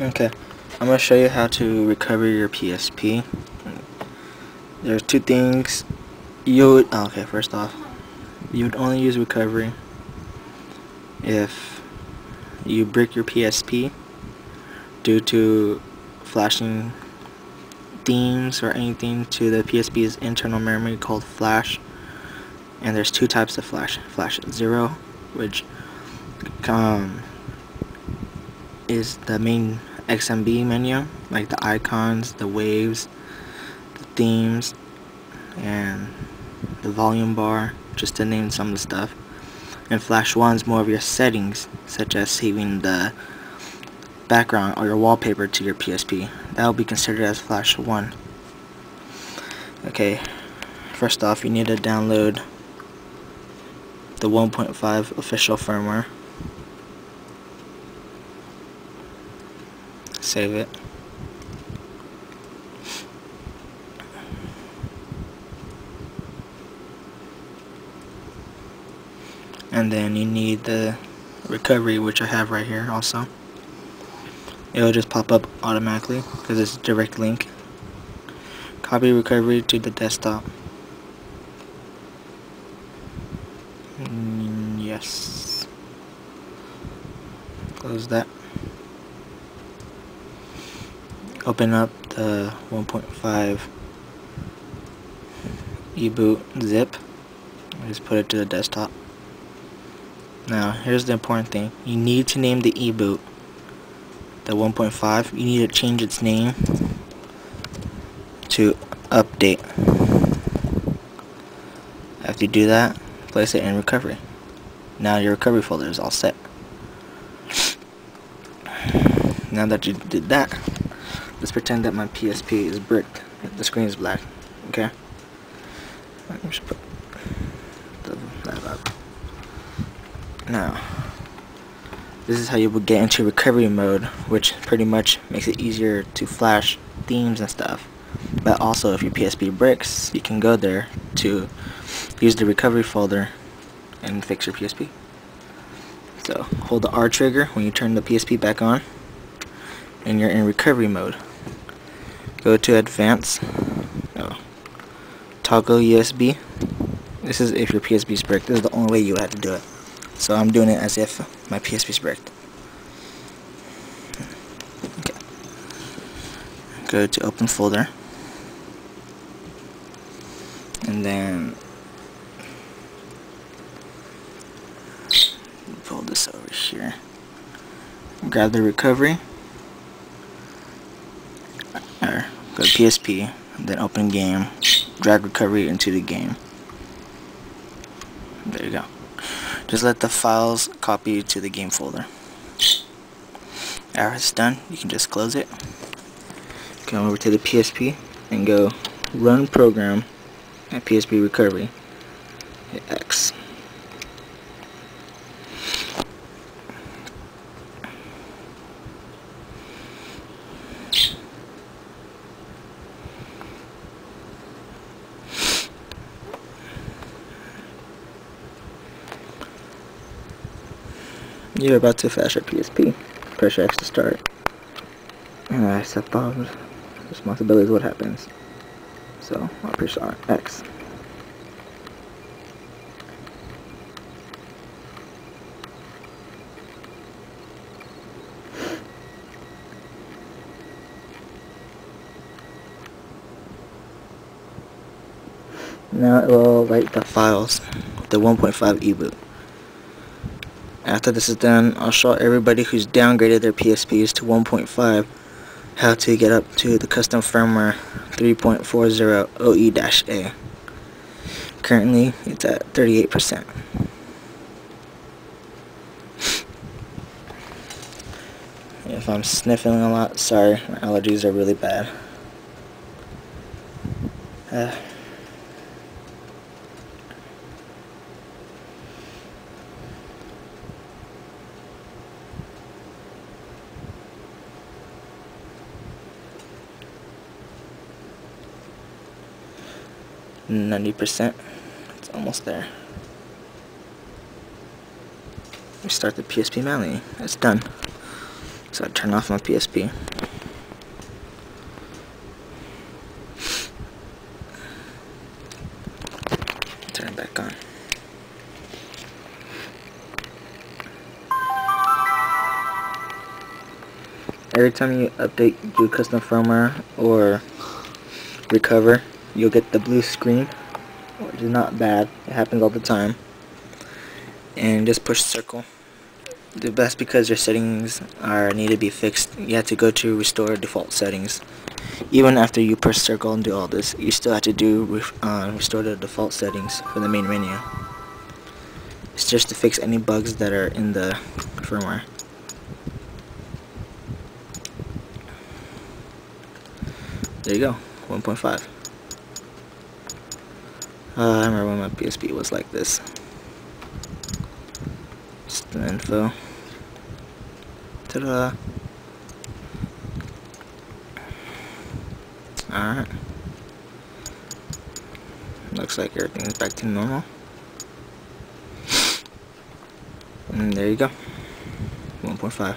Okay, I'm going to show you how to recover your PSP. There's two things you would, oh, okay, first off, you would only use recovery if you break your PSP due to flashing themes or anything to the PSP's internal memory called flash and there's two types of flash flash zero which um, is the main XMB menu like the icons the waves the themes and the volume bar just to name some of the stuff and flash 1 is more of your settings such as saving the background or your wallpaper to your PSP. That will be considered as flash 1. Okay, first off you need to download the 1.5 official firmware. Save it. And then you need the recovery which I have right here also. It'll just pop up automatically because it's a direct link. Copy recovery to the desktop. Mm, yes. Close that open up the 1.5 e-boot zip. Just put it to the desktop. Now here's the important thing. You need to name the e-boot. The 1.5 you need to change its name to update. After you do that place it in recovery. Now your recovery folder is all set. Now that you did that let's pretend that my PSP is bricked the screen is black okay? Let me just put that up. Now this is how you would get into recovery mode which pretty much makes it easier to flash themes and stuff. But also if your PSP breaks you can go there to use the recovery folder and fix your PSP so hold the R trigger when you turn the PSP back on and you're in recovery mode go to advanced oh, toggle USB this is if your PSP is bricked this is the only way you have to do it so I'm doing it as if my PSP is bricked. Okay. Go to open folder. And then pull this over here. Grab the recovery. Or PSP, then open game, drag recovery into the game. There you go. Just let the files copy to the game folder. After it's done, you can just close it. Come over to the PSP and go run program at PSP recovery. Hit X. You're about to flash your PSP. Press X to start. And I accept all responsibilities what happens. So I'll push X. Now it will write the files, the 1.5 eboot. After this is done, I'll show everybody who's downgraded their PSPs to 1.5 how to get up to the custom firmware 3.40 OE-A. Currently, it's at 38%. If I'm sniffling a lot, sorry, my allergies are really bad. Uh, ninety percent. It's almost there. We start the PSP manually. It's done. So I turn off my PSP. Turn it back on. Every time you update your custom firmware or recover, you'll get the blue screen, which is not bad. It happens all the time. And just push circle. That's because your settings are need to be fixed. You have to go to restore default settings. Even after you push circle and do all this, you still have to do uh, restore the default settings for the main menu. It's just to fix any bugs that are in the firmware. There you go, 1.5. Uh, I remember when my PSP was like this. Just the info. Ta-da! Alright. Looks like everything's back to normal. And there you go. 1.5.